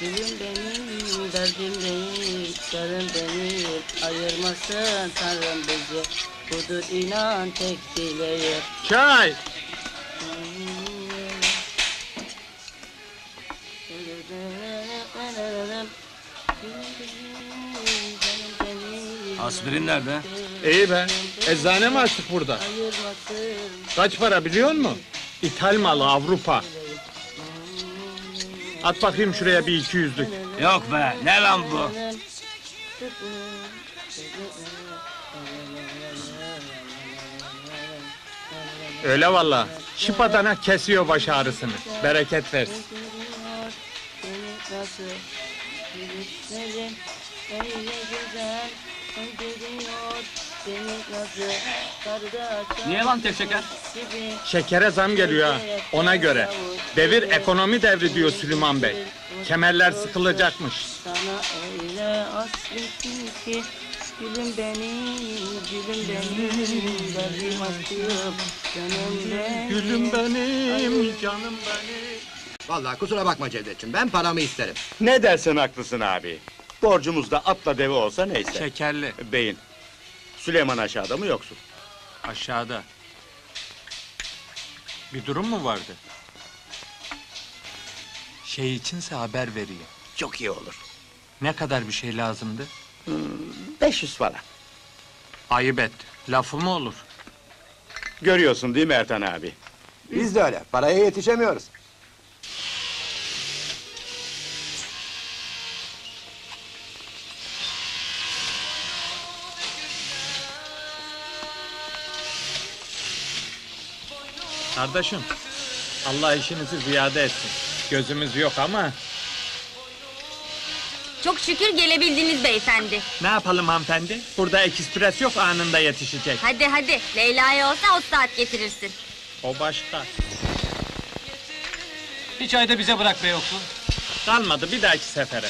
Gülüm benim, derdim değil, canım benim, ayırmasın Tanrım bizi. Budur inan tek dileğim. Çay! Aspirin nerede? İyi be. Eczane mi açtık burada? Kaç para biliyor musun? İthal malı Avrupa. At bakayım şuraya bir iki yüzlük. Yok be, ne lan bu? Öyle valla. Şıpadana kesiyor baş ağrısını. Bereket versin. Nasıl gülüşlerin öyle güzel Niye lan tek şeker? Şekere zam geliyor ha. Ona göre. Devir ekonomi devri diyor Süleyman Bey. Kemerler sıkılacakmış. Sana öyle hasretim ki Gülüm benim, gülüm benim, derdim aşkım, canım benim. Gülüm benim, canım benim. Vallahi kusura bakma Cevdetciğim, ben paramı isterim. Ne dersen haklısın abi. Borcumuz da atla deve olsa neyse. Şekerli. Beyin. Süleyman aşağıda mı yoksun? Aşağıda. Bir durum mu vardı? Şey içinse haber veriyor. Çok iyi olur. Ne kadar bir şey lazımdı? 500 para. Ayıp et. Lafı mı olur? Görüyorsun değil mi Ertan abi? Biz de öyle, paraya yetişemiyoruz. Kardeşim, Allah işinizi ziyade etsin. Gözümüz yok ama Çok şükür gelebildiniz beyefendi. ne yapalım hanımefendi? Burada ekspres yok anında yetişecek. Hadi hadi, Leyla'ya olsa o saat getirirsin. O başka. Bir çay da bize bırak be yoksun. Kalmadı bir dahaki sefere.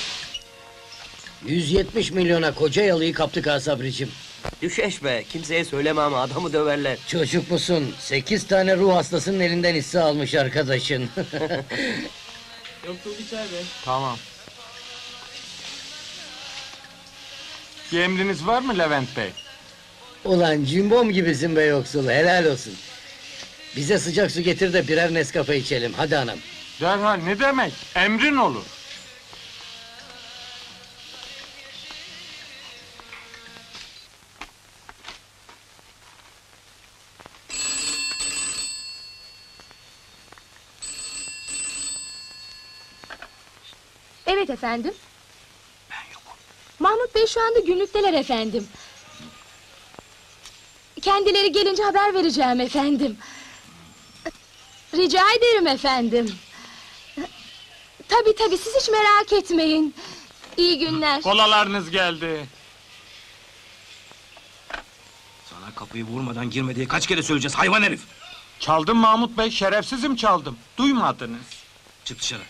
170 milyona koca yalıyı kaptık ha Sabricim. Düşeş be, kimseye söyleme ama adamı döverler. Çocuk musun? 8 tane ruh hastasının elinden hisse almış arkadaşın. Tamam. Bir emriniz var mı Levent Bey? Ulan cimbom gibisin be yoksul, helal olsun. Bize sıcak su getir de birer Nescafe içelim, hadi anam. Derhal ne demek? Emrin olur. Evet efendim. Ben yokum. Mahmut Bey şu anda günlükteler efendim. Kendileri gelince haber vereceğim efendim. Rica ederim efendim. Tabii tabii siz hiç merak etmeyin. İyi günler. Kolalarınız geldi. Sana kapıyı vurmadan girme diye kaç kere söyleyeceğiz hayvan herif. Çaldım Mahmut Bey, şerefsizim çaldım. Duymadınız. Çık dışarı.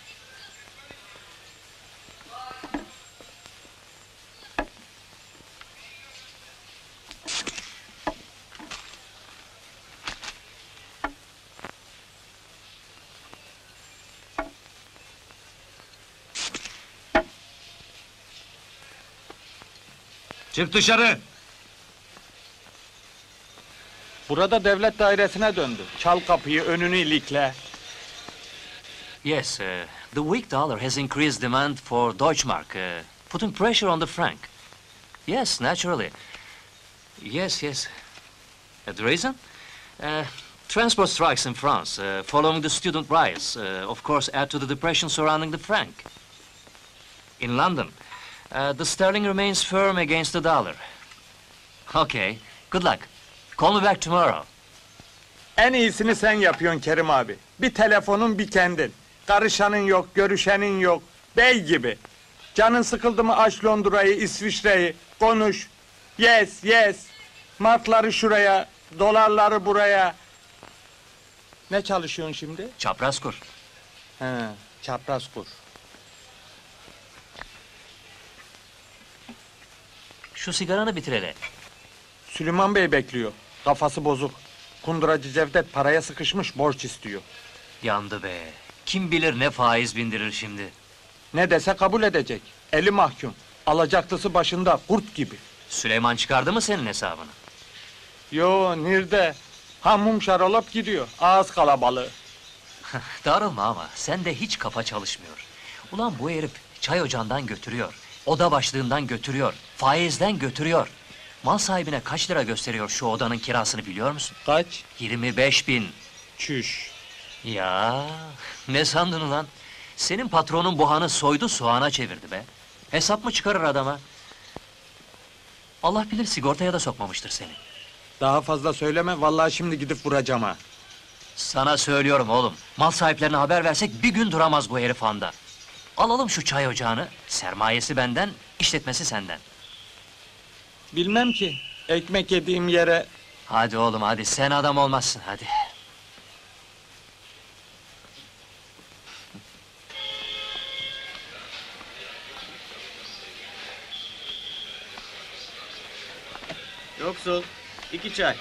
Çık dışarı. Burada devlet dairesine döndü. Çal kapıyı, önünü ilikle. Yes, uh, the weak dollar has increased demand for Deutschmark, uh, putting pressure on the franc. Yes, naturally. Yes, yes. Uh, the reason? Uh, transport strikes in France, uh, following the student riots, uh, of course, add to the depression surrounding the franc. In London, uh, the sterling remains firm against the dollar. Okay, good luck. Call me back tomorrow. En iyisini sen yapıyorsun Kerim abi. Bir telefonun bir kendin. Karışanın yok, görüşenin yok. Bey gibi. Canın sıkıldı mı aç Londra'yı, İsviçre'yi. Konuş. Yes, yes. Markları şuraya, dolarları buraya. Ne çalışıyorsun şimdi? Çapraz kur. He, çapraz kur. Şu sigaranı bitir hele. Süleyman Bey bekliyor. Kafası bozuk. Kunduracı Cevdet paraya sıkışmış borç istiyor. Yandı be. Kim bilir ne faiz bindirir şimdi. Ne dese kabul edecek. Eli mahkum. Alacaklısı başında kurt gibi. Süleyman çıkardı mı senin hesabını? Yo nerede? Hamum şarolap gidiyor. Ağız kalabalığı. Darılma ama sende hiç kafa çalışmıyor. Ulan bu herif çay ocağından götürüyor. Oda başlığından götürüyor. Faizden götürüyor. Mal sahibine kaç lira gösteriyor şu odanın kirasını biliyor musun? Kaç? 25 bin. Çüş. Ya ne sandın ulan? Senin patronun buhanı soydu soğana çevirdi be. Hesap mı çıkarır adama? Allah bilir sigortaya da sokmamıştır seni. Daha fazla söyleme. Vallahi şimdi gidip vuracağım ha. Sana söylüyorum oğlum. Mal sahiplerine haber versek bir gün duramaz bu herif anda. Alalım şu çay ocağını. Sermayesi benden, işletmesi senden. Bilmem ki. Ekmek yediğim yere Hadi oğlum hadi sen adam olmazsın hadi. Yoksul. iki çay.